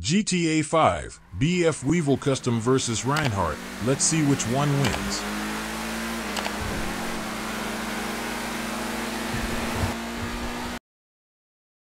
GTA 5, BF Weevil Custom vs Reinhardt. Let's see which one wins.